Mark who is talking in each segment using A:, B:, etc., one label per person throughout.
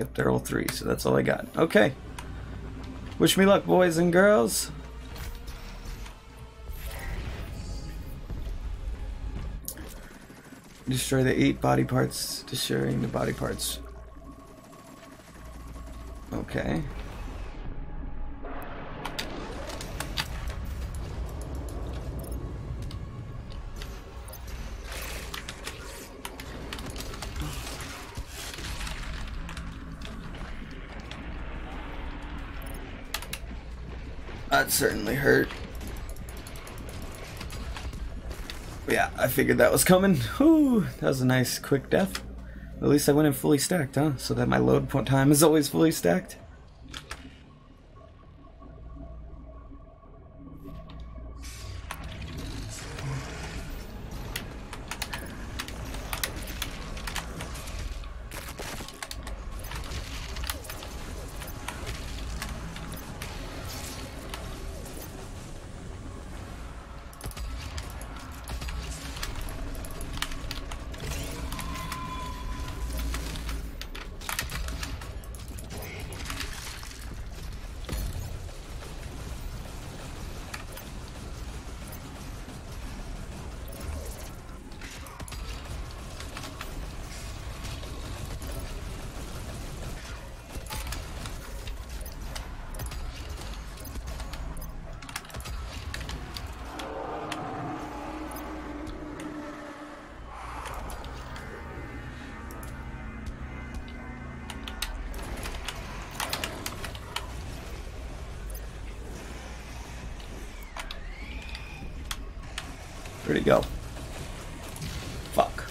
A: Yep, they're all three, so that's all I got. Okay. Wish me luck, boys and girls. Destroy the eight body parts, destroying the body parts. Okay. Certainly hurt. Yeah, I figured that was coming. Whew, that was a nice quick death. At least I went in fully stacked, huh? So that my load point time is always fully stacked. Where'd he go? Fuck.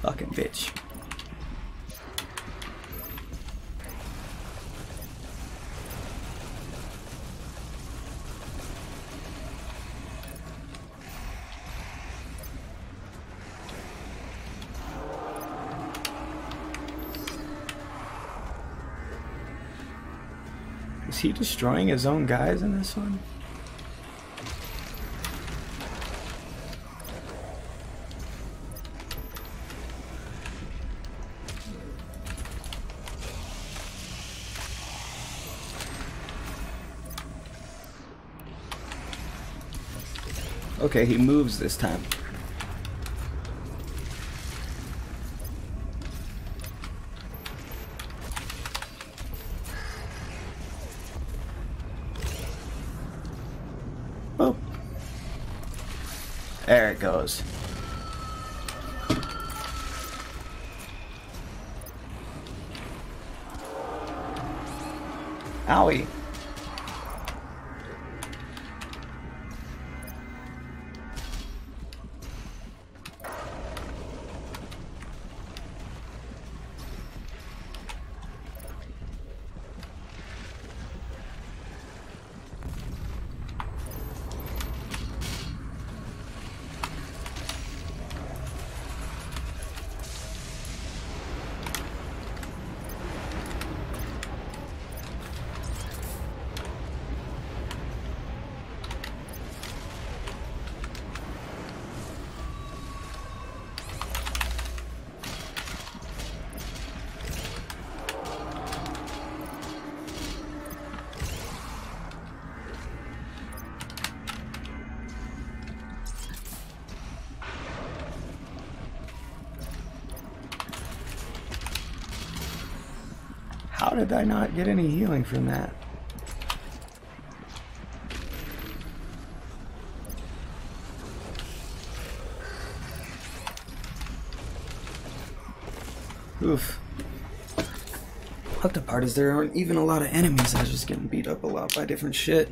A: Fucking bitch. Is he destroying his own guys in this one? Okay, he moves this time. Did I not get any healing from that? Oof. The part is there aren't even a lot of enemies. I was just getting beat up a lot by different shit.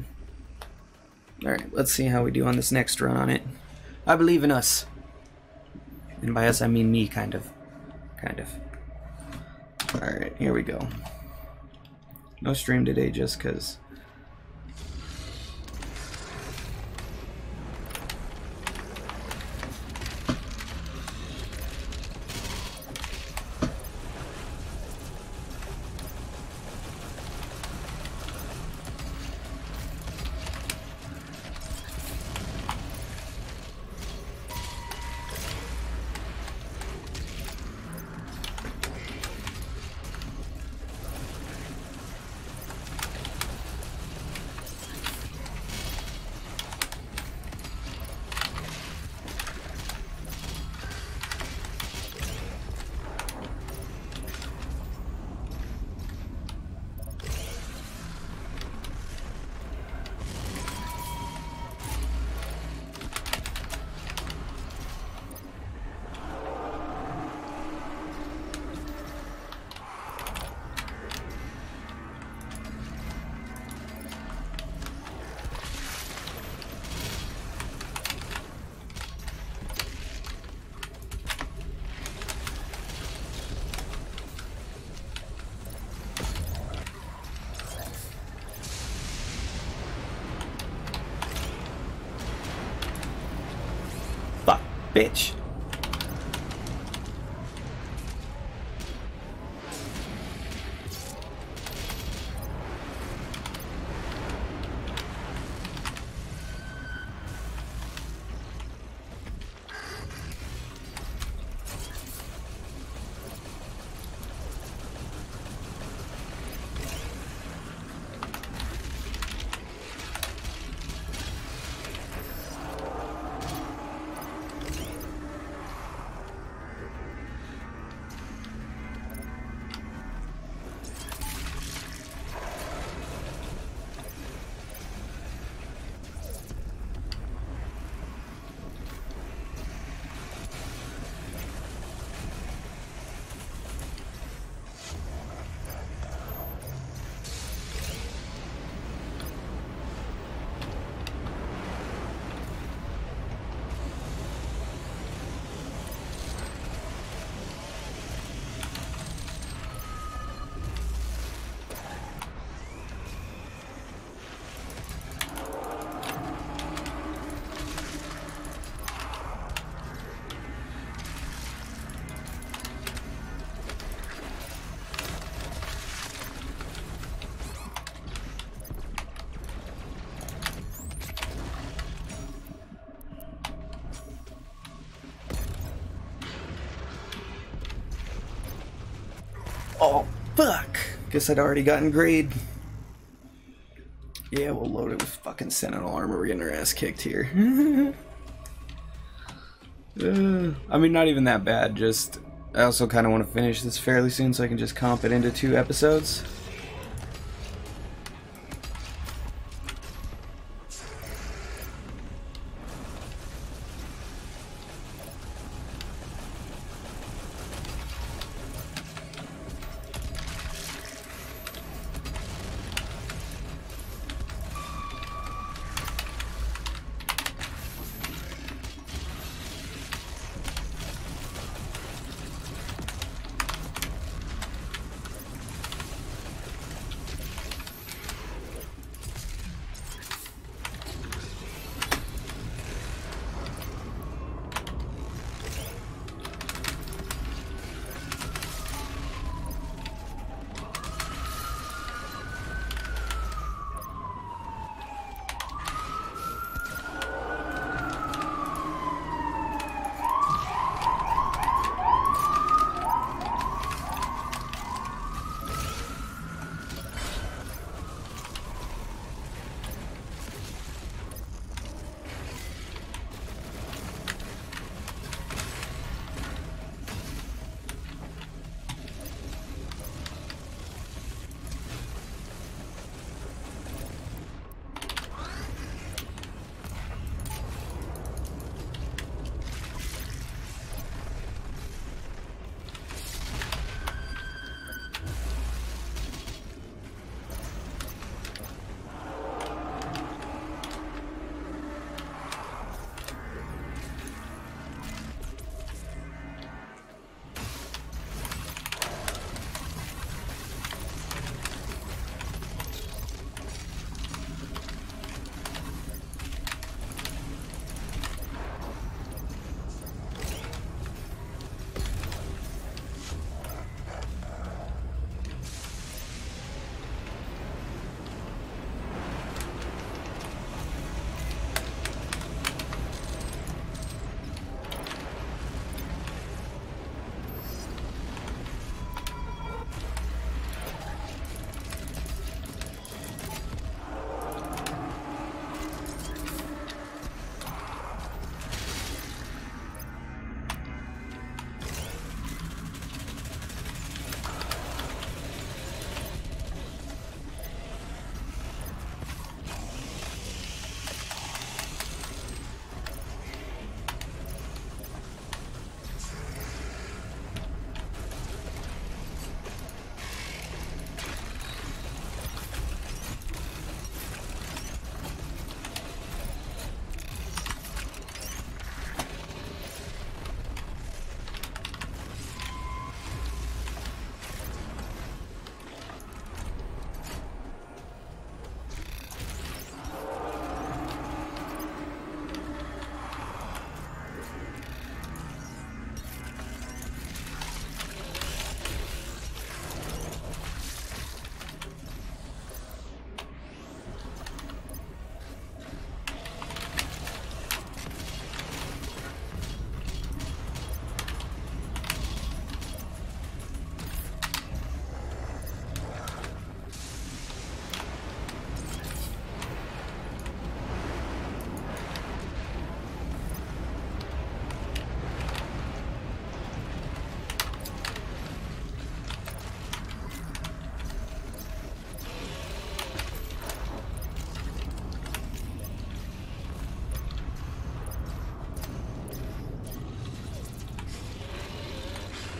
A: Alright, let's see how we do on this next run on it. I believe in us. And by us, I mean me, kind of. Kind of. Alright, here we go. No stream today just because. Bitch. Guess I'd already gotten grade. Yeah, we'll load it with fucking Sentinel armor. We're getting our ass kicked here. uh, I mean, not even that bad. Just, I also kind of want to finish this fairly soon so I can just comp it into two episodes.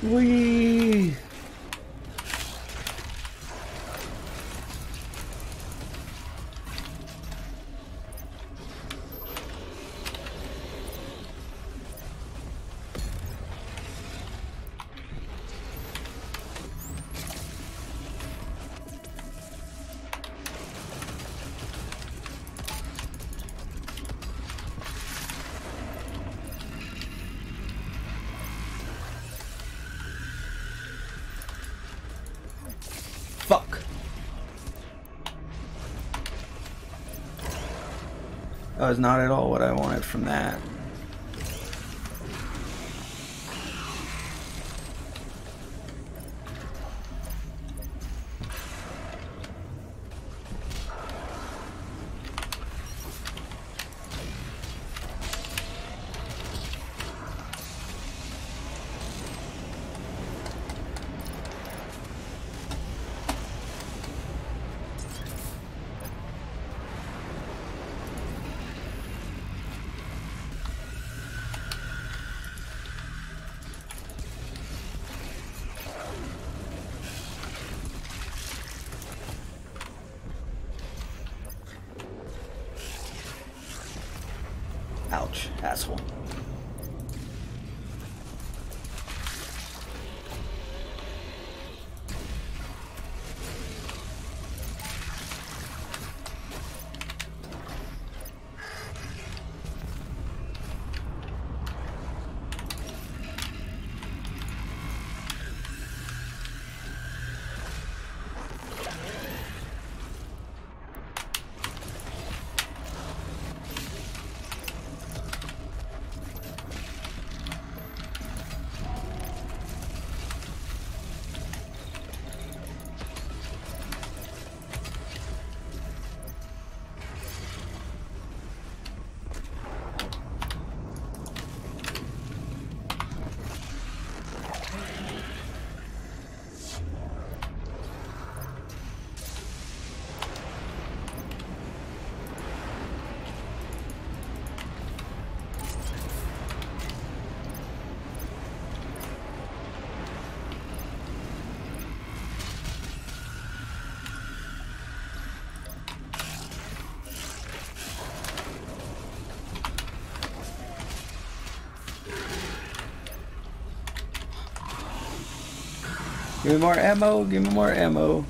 A: Wee. Was not at all what I wanted from that. Give me more ammo, give me more ammo.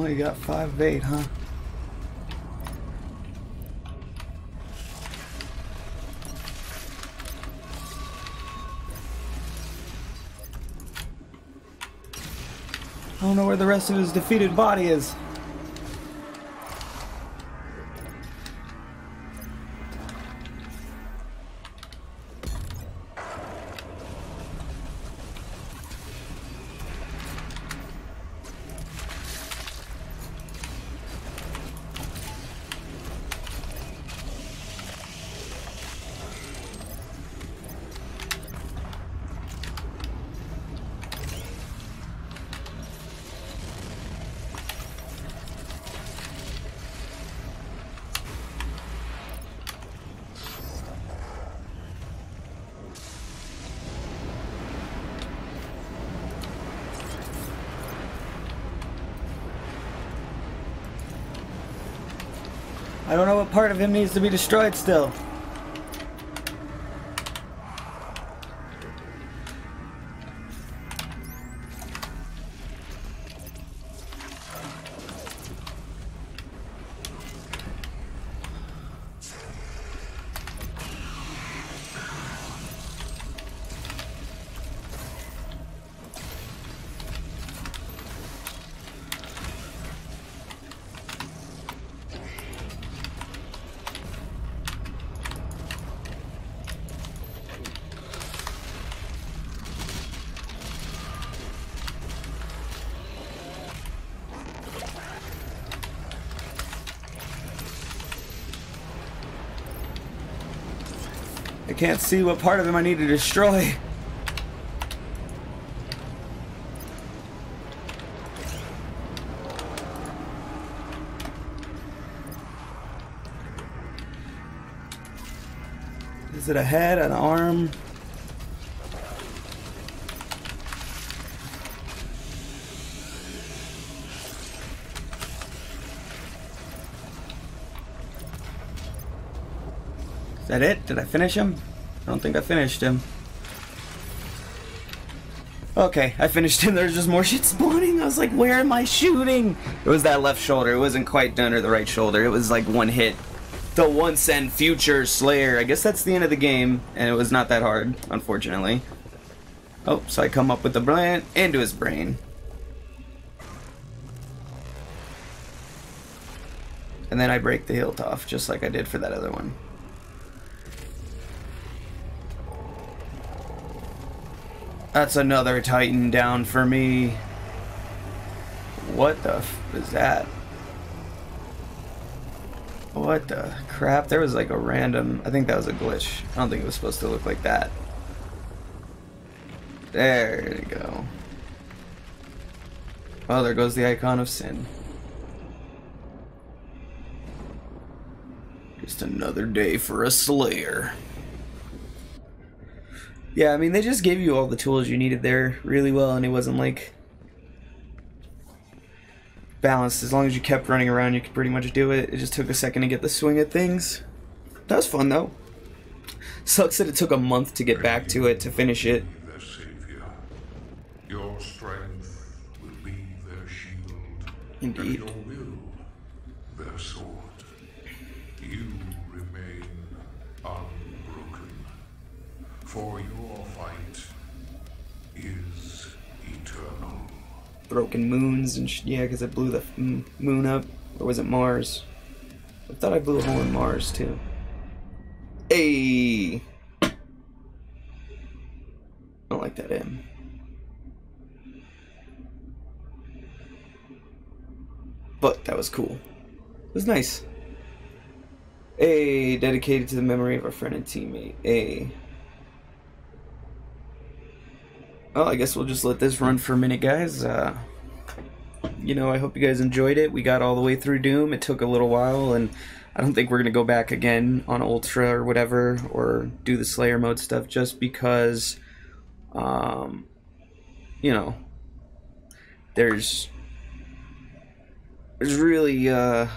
A: Only got five of eight, huh? I don't know where the rest of his defeated body is. I don't know what part of him needs to be destroyed still. Can't see what part of him I need to destroy. Is it a head, an arm? Is that it? Did I finish him? I don't think I finished him. Okay, I finished him. There's just more shit spawning. I was like, where am I shooting? It was that left shoulder. It wasn't quite done or the right shoulder. It was like one hit. The once and future Slayer. I guess that's the end of the game, and it was not that hard, unfortunately. Oh, so I come up with the plant into his brain. And then I break the hilt off, just like I did for that other one. That's another Titan down for me. What the is that? What the crap? There was like a random... I think that was a glitch. I don't think it was supposed to look like that. There you go. Oh, there goes the icon of sin. Just another day for a slayer. Yeah, I mean, they just gave you all the tools you needed there really well, and it wasn't like balanced. As long as you kept running around, you could pretty much do it. It just took a second to get the swing of things. That was fun, though. Sucks that it took a month to get back to it, to finish it.
B: Their
A: Broken moons and sh- yeah, because it blew the moon up. Or was it Mars? I thought I blew a hole in Mars, too. Hey! I don't like that M. But that was cool. It was nice. A dedicated to the memory of our friend and teammate. A. Well, I guess we'll just let this run for a minute, guys. Uh, you know, I hope you guys enjoyed it. We got all the way through Doom. It took a little while, and I don't think we're gonna go back again on Ultra or whatever, or do the Slayer mode stuff, just because, um, you know, there's there's really uh,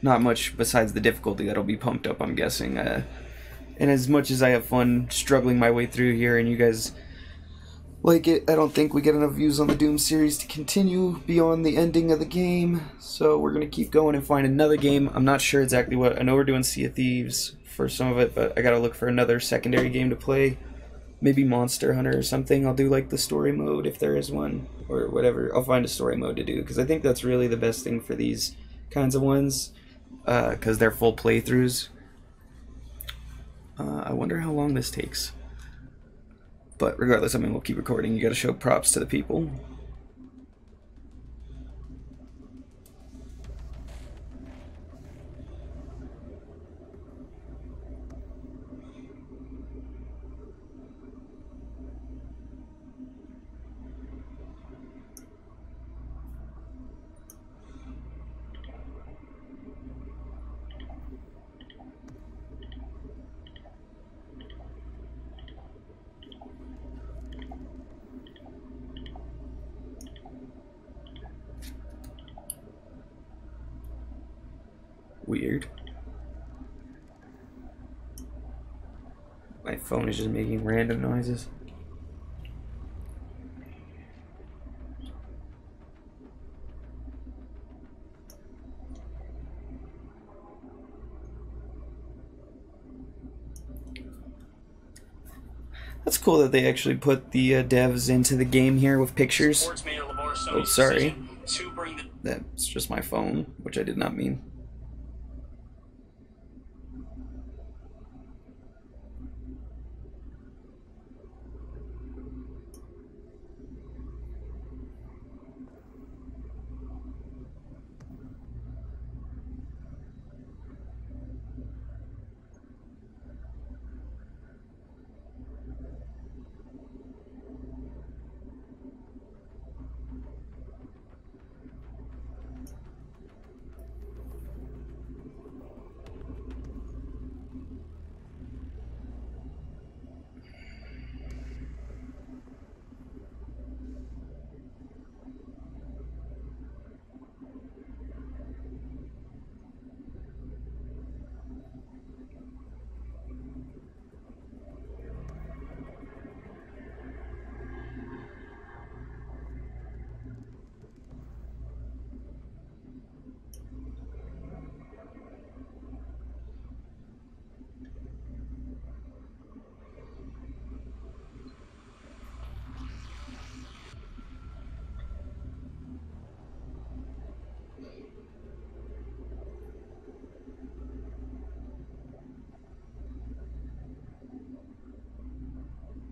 A: not much besides the difficulty that'll be pumped up. I'm guessing. Uh, and as much as I have fun struggling my way through here, and you guys like it, I don't think we get enough views on the Doom series to continue beyond the ending of the game. So we're gonna keep going and find another game. I'm not sure exactly what. I know we're doing Sea of Thieves for some of it, but I gotta look for another secondary game to play. Maybe Monster Hunter or something. I'll do like the story mode if there is one, or whatever. I'll find a story mode to do because I think that's really the best thing for these kinds of ones because they're full playthroughs. Uh, I wonder how long this takes. But regardless, I mean, we'll keep recording. You gotta show props to the people. Phone is just making random noises. That's cool that they actually put the uh, devs into the game here with pictures. Oh, sorry. That's just my phone, which I did not mean.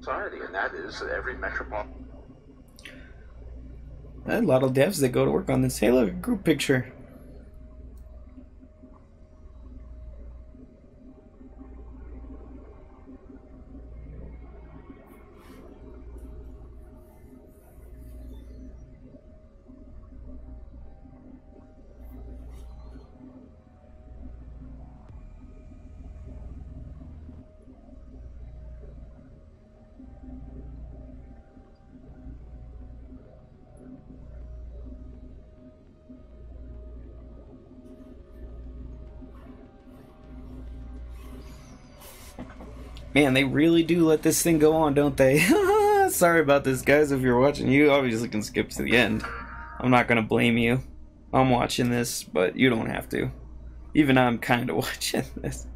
C: Society, and that is every metropolitan.
A: A lot of devs that go to work on this. Hey, look, group picture. Man, they really do let this thing go on, don't they? Sorry about this, guys. If you're watching, you obviously can skip to the end. I'm not gonna blame you. I'm watching this, but you don't have to. Even I'm kind of watching this.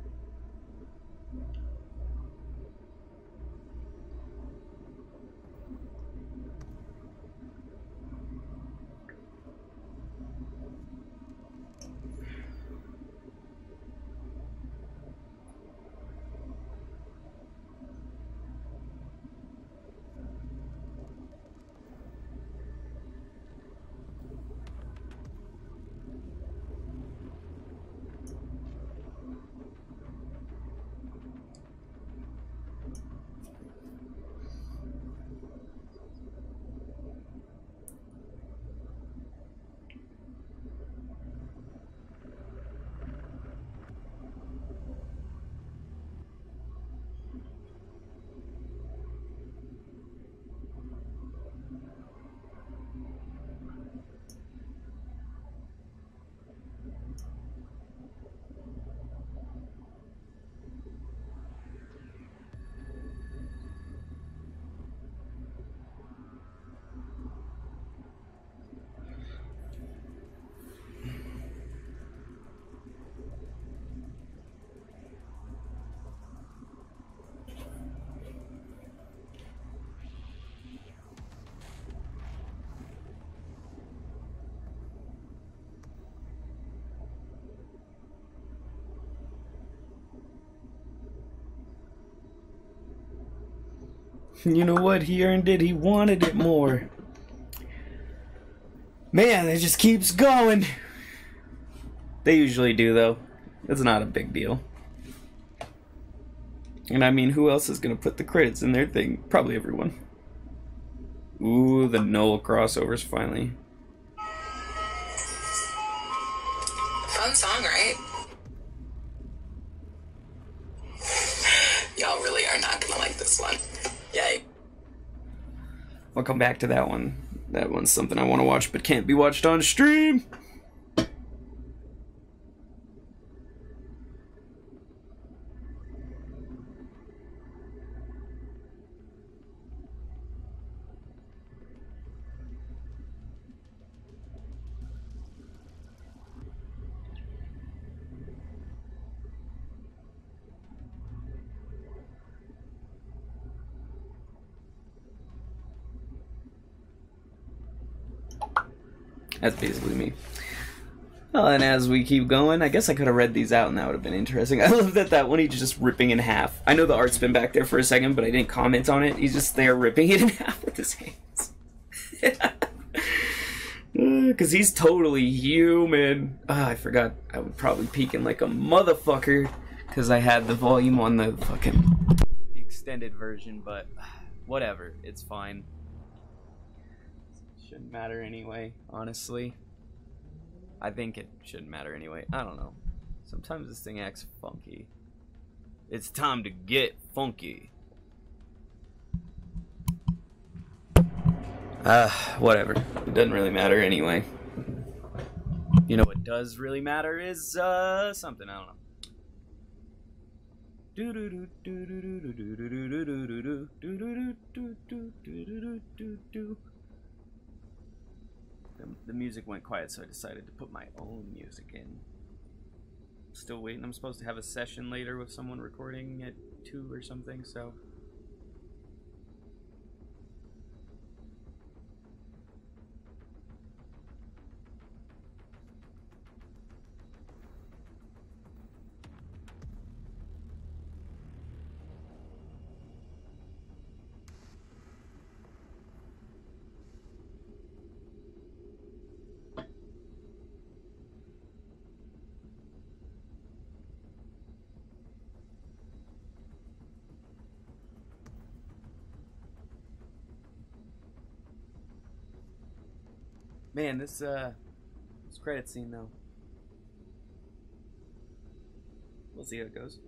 A: You know what? He earned it. He wanted it more. Man, it just keeps going. They usually do, though. It's not a big deal. And I mean, who else is going to put the credits in their thing? Probably everyone. Ooh, the Null crossovers finally. Come back to that one. That one's something I want to watch but can't be watched on stream. That's basically me. Well, and as we keep going, I guess I could have read these out and that would have been interesting. I love that that one he's just ripping in half. I know the art's been back there for a second, but I didn't comment on it. He's just there ripping it in half with his hands. Because he's totally human. Ah, I forgot. I would probably peek in like a motherfucker because I had the volume on the fucking the extended version, but whatever. It's fine. Shouldn't matter anyway, honestly. I think it shouldn't matter anyway. I don't know. Sometimes this thing acts funky. It's time to get funky. Ah, whatever. It doesn't really matter anyway. You know what does really matter is uh something, I don't know. The, the music went quiet, so I decided to put my own music in. Still waiting. I'm supposed to have a session later with someone recording at 2 or something, so. Man, this uh this credit scene though. We'll see how it goes.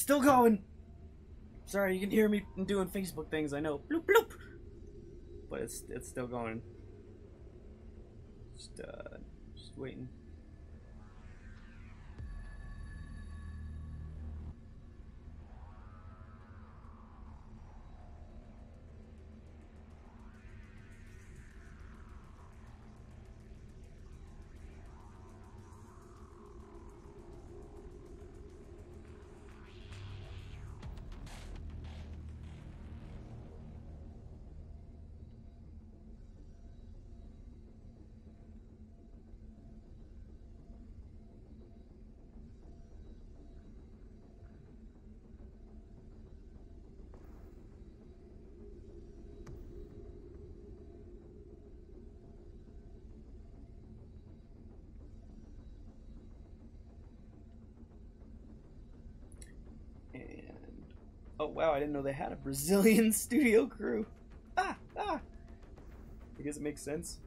A: Still going. Sorry, you can hear me doing Facebook things. I know, bloop bloop, but it's it's still going. Just uh, just waiting. Wow, I didn't know they had a Brazilian studio crew. Ah ah. I guess it makes sense.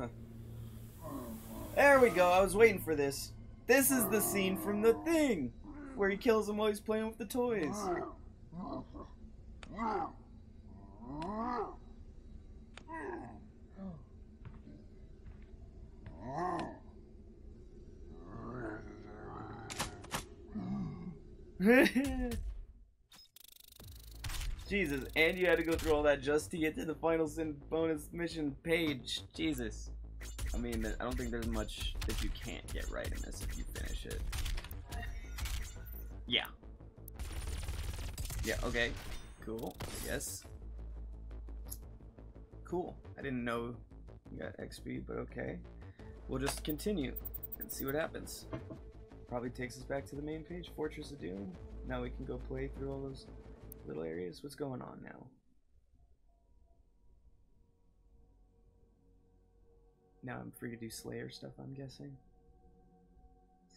A: Huh. There we go. I was waiting for this. This is the scene from the thing where he kills him while he's playing with the toys. Jesus, and you had to go through all that just to get to the final sin bonus mission page. Jesus. I mean, I don't think there's much that you can't get right in this if you finish it. Yeah. Yeah, okay. Cool. Yes. Cool. I didn't know you got XP, but okay. We'll just continue and see what happens. Probably takes us back to the main page, Fortress of Doom. Now we can go play through all those little areas. What's going on now? Now I'm free to do Slayer stuff, I'm guessing.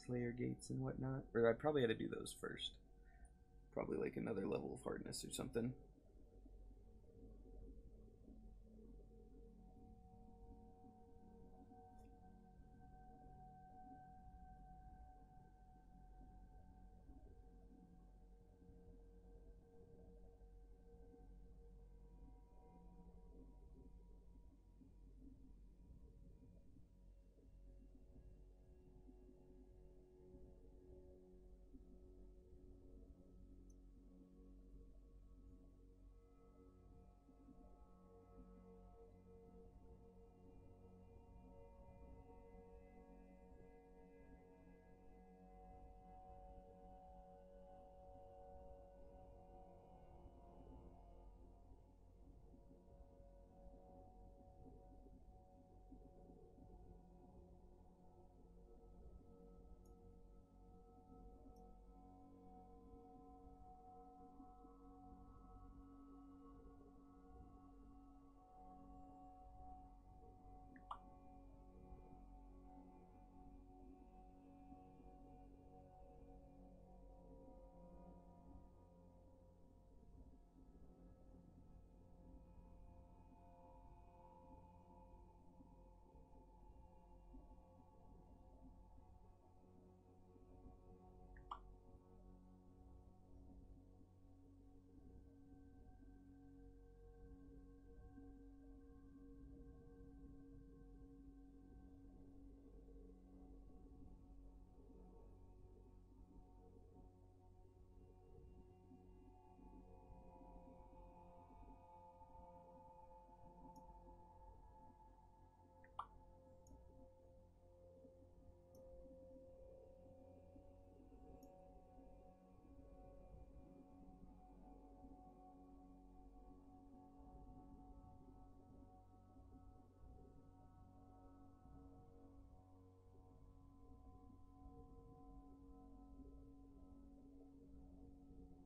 A: Slayer gates and whatnot. Or I probably had to do those first. Probably like another level of hardness or something.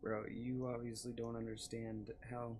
A: Bro, you obviously don't understand how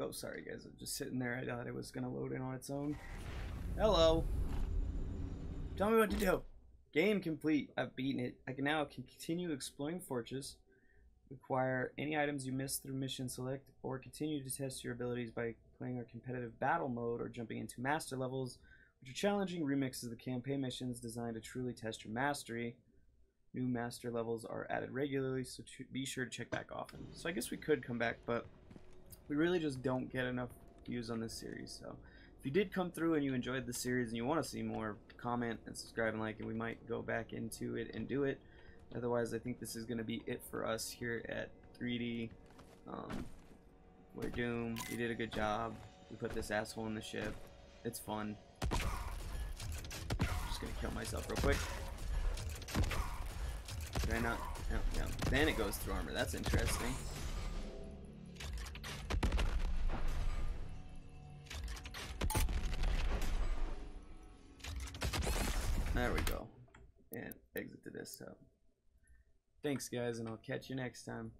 A: oh, sorry guys, I'm just sitting there. I thought it was gonna load in on its own. Hello. Tell me what to do. Game complete. I've beaten it. I can now continue exploring Fortress, acquire any items you missed through mission select, or continue to test your abilities by playing our competitive battle mode or jumping into master levels, which are challenging remixes of the campaign missions designed to truly test your mastery. New master levels are added regularly, so be sure to check back often. So I guess we could come back, but we really just don't get enough views on this series. So if you did come through and you enjoyed the series and you want to see more, comment and subscribe and like, and we might go back into it and do it. Otherwise, I think this is going to be it for us here at 3D. Um, we're Doom. We did a good job. We put this asshole in the ship. It's fun. Just gonna kill myself real quick. Did I not? No, no. Then it goes through armor. That's interesting. Thanks, guys, and I'll catch you next time.